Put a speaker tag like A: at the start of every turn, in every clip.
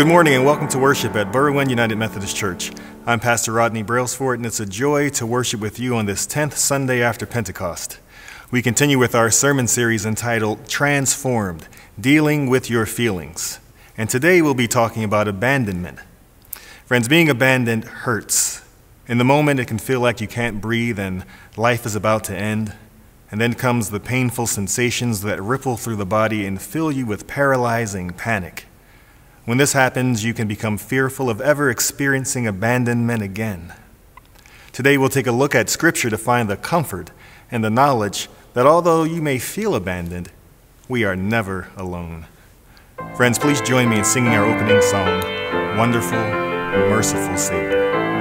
A: Good morning and welcome to worship at Berwyn United Methodist Church. I'm Pastor Rodney Brailsford, and it's a joy to worship with you on this 10th Sunday after Pentecost. We continue with our sermon series entitled Transformed Dealing with Your Feelings. And today we'll be talking about abandonment. Friends, being abandoned hurts. In the moment, it can feel like you can't breathe and life is about to end. And then comes the painful sensations that ripple through the body and fill you with paralyzing panic. When this happens, you can become fearful of ever experiencing abandonment again. Today, we'll take a look at Scripture to find the comfort and the knowledge that although you may feel abandoned, we are never alone. Friends, please join me in singing our opening song, Wonderful, Merciful Savior.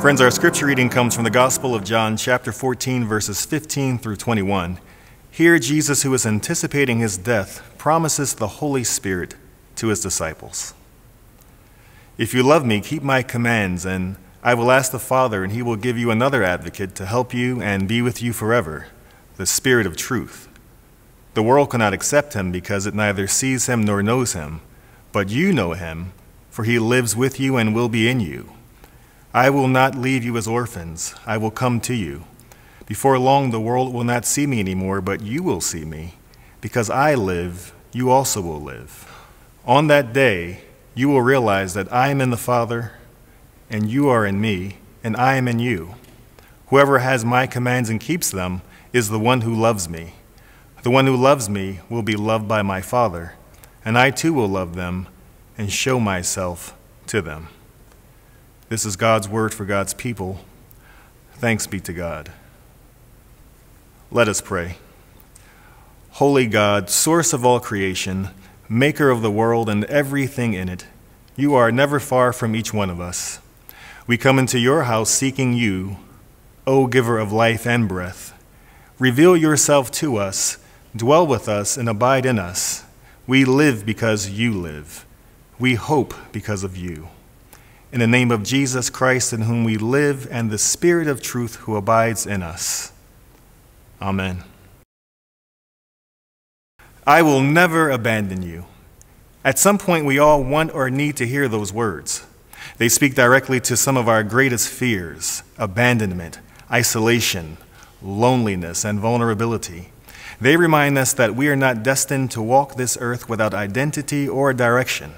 A: Friends, our scripture reading comes from the Gospel of John, chapter 14, verses 15 through 21. Here, Jesus, who is anticipating his death, promises the Holy Spirit to his disciples. If you love me, keep my commands, and I will ask the Father, and he will give you another advocate to help you and be with you forever, the Spirit of truth. The world cannot accept him because it neither sees him nor knows him, but you know him, for he lives with you and will be in you. I will not leave you as orphans. I will come to you. Before long, the world will not see me anymore, but you will see me. Because I live, you also will live. On that day, you will realize that I am in the Father, and you are in me, and I am in you. Whoever has my commands and keeps them is the one who loves me. The one who loves me will be loved by my Father, and I too will love them and show myself to them. This is God's word for God's people. Thanks be to God. Let us pray. Holy God, source of all creation, maker of the world and everything in it, you are never far from each one of us.
B: We come into your house seeking you, O giver of life and breath. Reveal yourself to us, dwell with us, and abide in us. We live because you live. We hope because of you. In the name of Jesus Christ, in whom we live, and the Spirit of truth who abides in us. Amen. I will never abandon you. At some point, we all want or need to hear those words. They speak directly to some of our greatest fears abandonment, isolation, loneliness, and vulnerability. They remind us that we are not destined to walk this earth without identity or direction.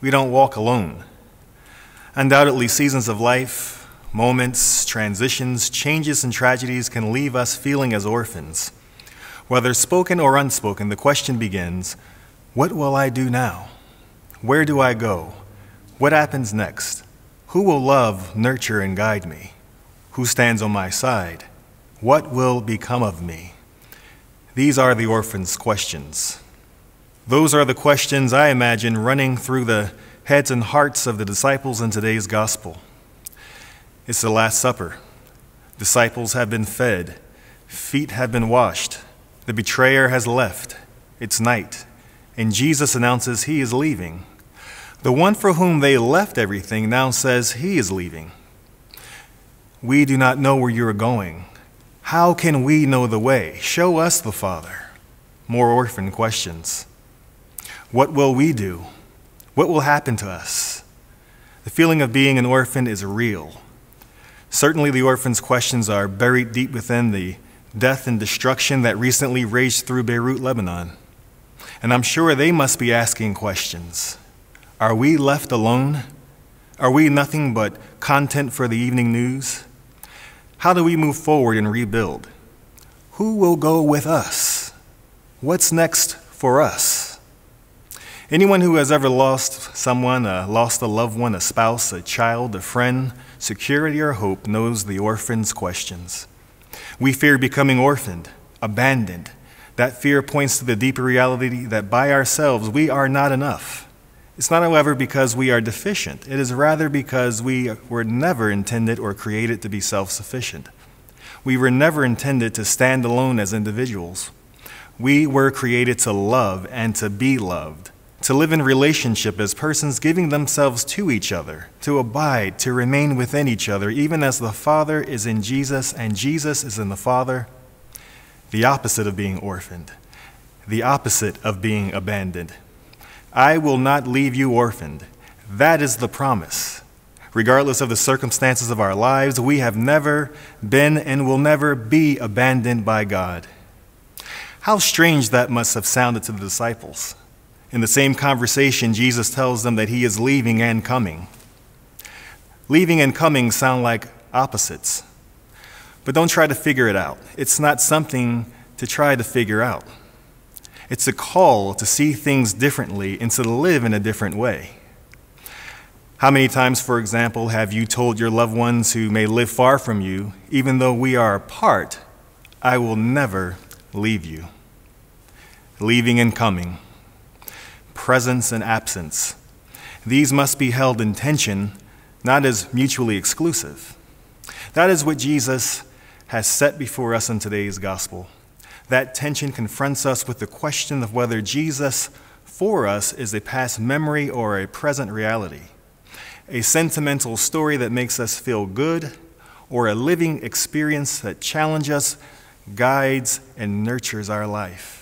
B: We don't walk alone. Undoubtedly, seasons of life, moments, transitions, changes, and tragedies can leave us feeling as orphans. Whether spoken or unspoken, the question begins What will I do now? Where do I go? What happens next? Who will love, nurture, and guide me? Who stands on my side? What will become of me? These are the orphan's questions. Those are the questions I imagine running through the heads and hearts of the disciples in today's gospel. It's the Last Supper. Disciples have been fed, feet have been washed, the betrayer has left. It's night, and Jesus announces he is leaving. The one for whom they left everything now says he is leaving. We do not know where you are going. How can we know the way? Show us the Father. More orphan questions. What will we do? What will happen to us? The feeling of being an orphan is real. Certainly, the orphan's questions are buried deep within the death and destruction that recently raged through Beirut, Lebanon. And I'm sure they must be asking questions. Are we left alone? Are we nothing but content for the evening news? How do we move forward and rebuild? Who will go with us? What's next for us? Anyone who has ever lost someone, uh, lost a loved one, a spouse, a child, a friend, security, or hope knows the orphan's questions. We fear becoming orphaned, abandoned. That fear points to the deeper reality that by ourselves we are not enough. It's not, however, because we are deficient. It is rather because we were never intended or created to be self sufficient. We were never intended to stand alone as individuals. We were created to love and to be loved, to live in relationship as persons giving themselves to each other, to abide, to remain within each other, even as the Father is in Jesus and Jesus is in the Father. The opposite of being orphaned, the opposite of being abandoned. I will not leave you orphaned. That is the promise. Regardless of the circumstances of our lives, we have never been and will never be abandoned by God. How strange that must have sounded to the disciples. In the same conversation, Jesus tells them that he is leaving and coming. Leaving and coming sound like opposites. But don't try to figure it out. It's not something to try to figure out. It's a call to see things differently and to live in a different way. How many times, for example, have you told your loved ones who may live far from you, even though we are apart, I will never leave you? Leaving and coming, presence and absence. These must be held in tension, not as mutually exclusive. That is what Jesus has set before us in today's gospel that tension confronts us with the question of whether Jesus for us is a past memory or a present reality, a sentimental story that makes us feel good, or a living experience that challenges guides, and nurtures our life.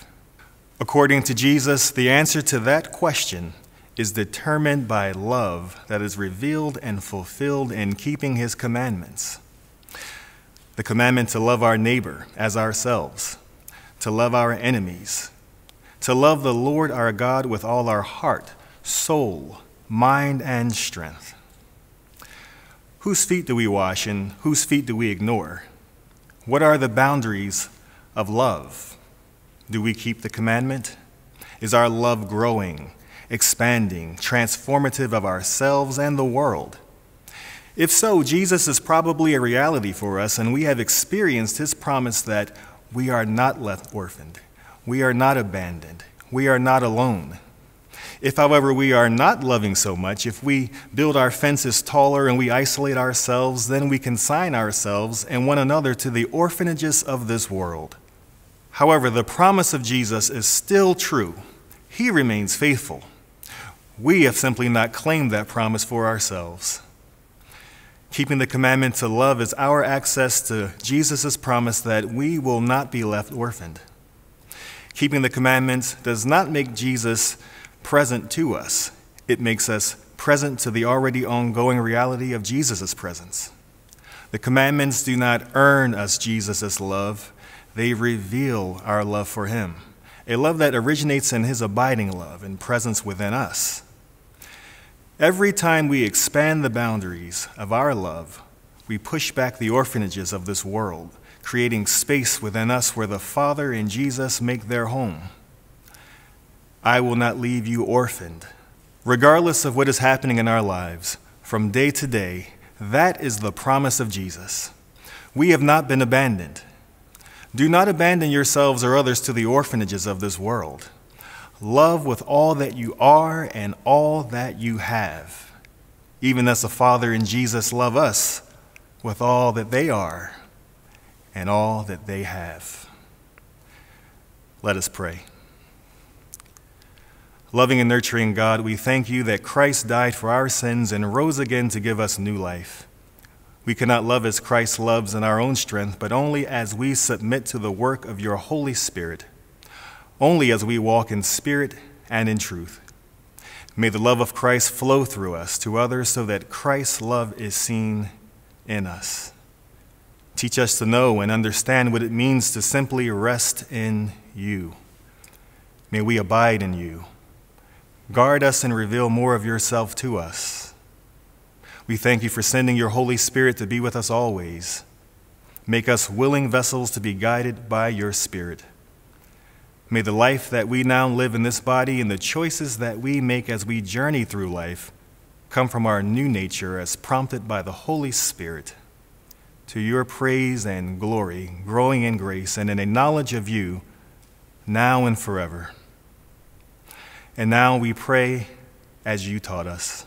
B: According to Jesus, the answer to that question is determined by love that is revealed and fulfilled in keeping his commandments. The commandment to love our neighbor as ourselves to love our enemies, to love the Lord our God with all our heart, soul, mind, and strength. Whose feet do we wash and whose feet do we ignore? What are the boundaries of love? Do we keep the commandment? Is our love growing, expanding, transformative of ourselves and the world? If so, Jesus is probably a reality for us, and we have experienced his promise that we are not left orphaned. We are not abandoned. We are not alone. If, however, we are not loving so much, if we build our fences taller and we isolate ourselves, then we consign ourselves and one another to the orphanages of this world. However, the promise of Jesus is still true. He remains faithful. We have simply not claimed that promise for ourselves. Keeping the commandment to love is our access to Jesus' promise that we will not be left orphaned. Keeping the commandments does not make Jesus present to us, it makes us present to the already ongoing reality of Jesus' presence. The commandments do not earn us Jesus' love, they reveal our love for Him, a love that originates in His abiding love and presence within us. Every time we expand the boundaries of our love, we push back the orphanages of this world, creating space within us where the Father and Jesus make their home. I will not leave you orphaned. Regardless of what is happening in our lives, from day to day, that is the promise of Jesus. We have not been abandoned. Do not abandon yourselves or others to the orphanages of this world. Love with all that you are and all that you have, even as the Father and Jesus love us with all that they are and all that they have. Let us pray. Loving and nurturing God, we thank you that Christ died for our sins and rose again to give us new life. We cannot love as Christ loves in our own strength, but only as we submit to the work of your Holy Spirit, only as we walk in spirit and in truth. May the love of Christ flow through us to others so that Christ's love is seen in us. Teach us to know and understand what it means to simply rest in you. May we abide in you. Guard us and reveal more of yourself to us. We thank you for sending your Holy Spirit to be with us always. Make us willing vessels to be guided by your Spirit. May the life that we now live in this body and the choices that we make as we journey through life come from our new nature as prompted by the Holy Spirit. To your praise and glory, growing in grace and in a knowledge of you, now and forever. And now we pray as you taught us.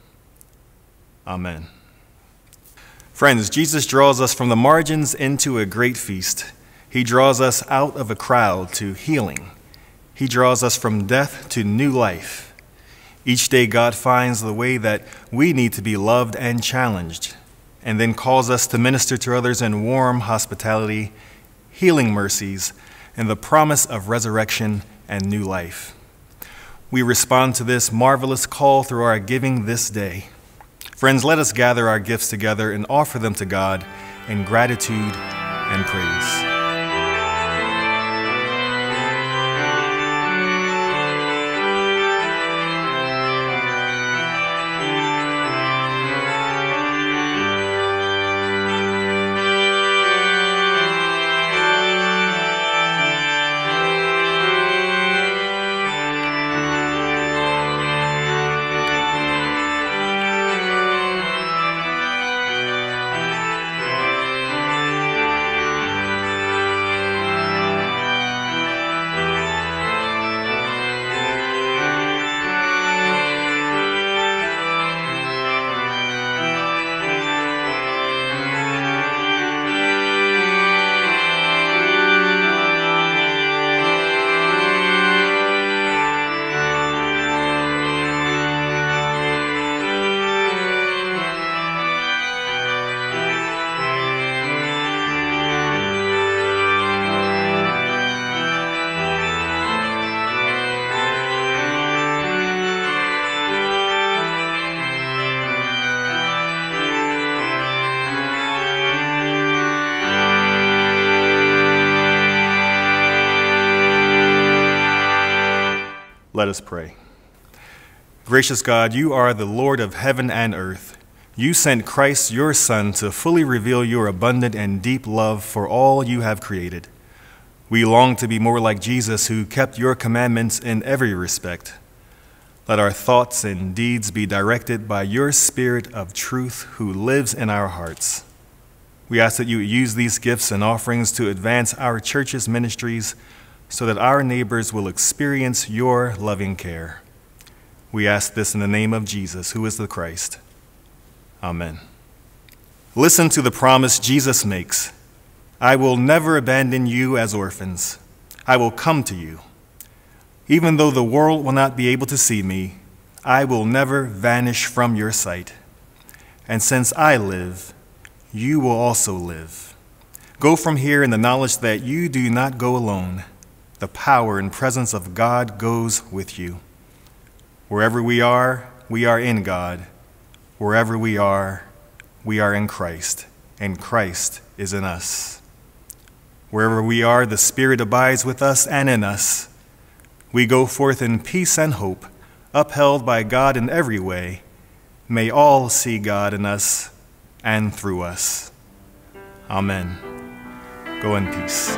B: Amen. Friends, Jesus draws us from the margins into a great feast. He draws us out of a crowd to healing. He draws us from death to new life. Each day, God finds the way that we need to be loved and challenged, and then calls us to minister to others in warm hospitality, healing mercies, and the promise of resurrection and new life. We respond to this marvelous call through our giving this day. Friends, let us gather our gifts together and offer them to God in gratitude and praise. Us pray. Gracious God, you are the Lord of heaven and earth. You sent Christ, your Son, to fully reveal your abundant and deep love for all you have created. We long to be more like Jesus, who kept your commandments in every respect. Let our thoughts and deeds be directed by your Spirit of truth who lives in our hearts. We ask that you use these gifts and offerings to advance our church's ministries so that our neighbors will experience your loving care. We ask this in the name of Jesus, who is the Christ. Amen. Listen to the promise Jesus makes I will never abandon you as orphans, I will come to you. Even though the world will not be able to see me, I will never vanish from your sight. And since I live, you will also live. Go from here in the knowledge that you do not go alone. The power and presence of God goes with you. Wherever we are, we are in God. Wherever we are, we are in Christ, and Christ is in us. Wherever we are, the Spirit abides with us and in us we go forth in peace and hope, upheld by God in every way. May all see God in us and through us. Amen. Go in peace.